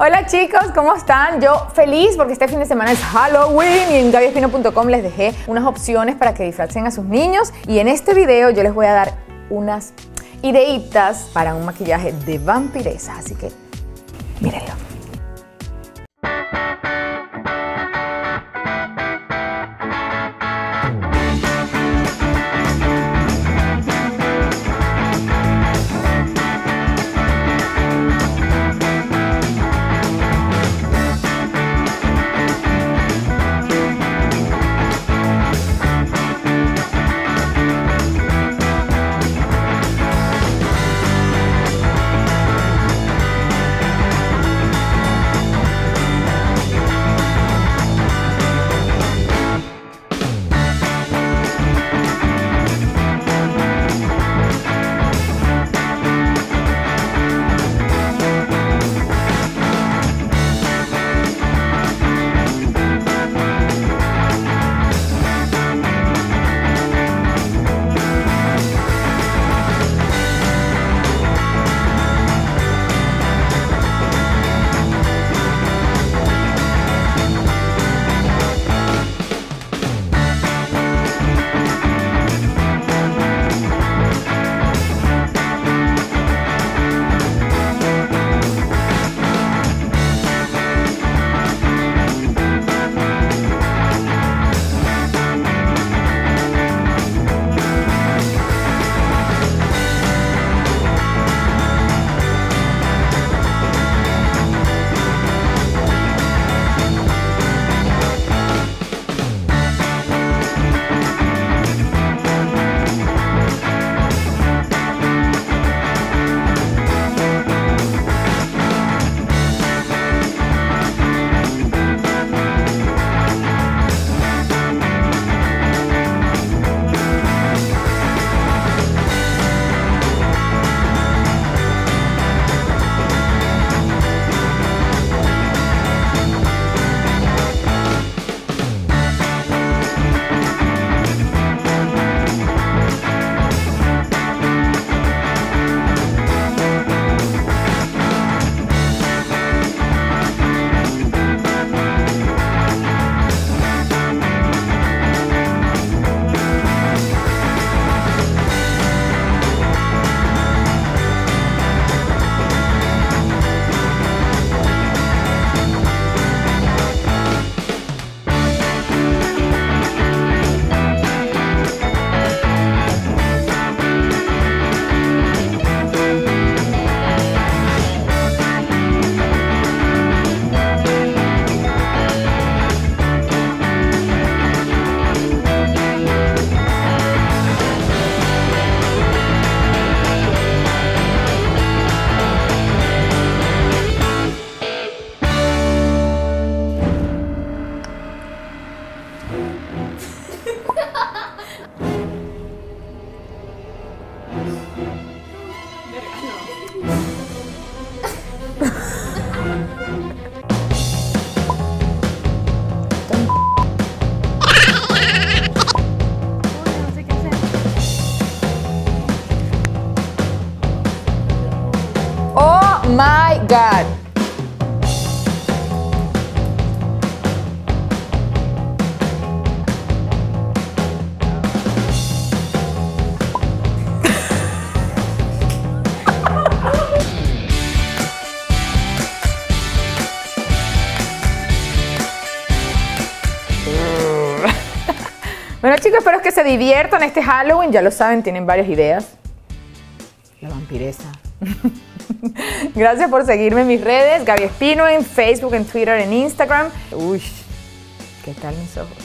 Hola chicos, ¿cómo están? Yo feliz porque este fin de semana es Halloween y en gabiespino.com les dejé unas opciones para que disfracen a sus niños y en este video yo les voy a dar unas ideitas para un maquillaje de vampiresa, así que mírenlo. My God. Bueno chicos, espero que se diviertan este Halloween. Ya lo saben, tienen varias ideas. La vampiresa. Gracias por seguirme en mis redes. Gaby Espino en Facebook, en Twitter, en Instagram. Uy, ¿qué tal mis ojos?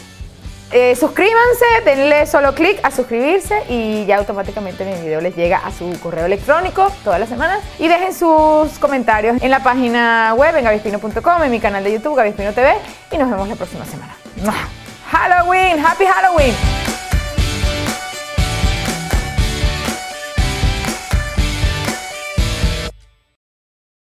Eh, suscríbanse, denle solo clic a suscribirse y ya automáticamente mi video les llega a su correo electrónico todas las semanas. Y dejen sus comentarios en la página web en gabiespino.com, en mi canal de YouTube Gaby Espino TV y nos vemos la próxima semana. Halloween, happy Halloween.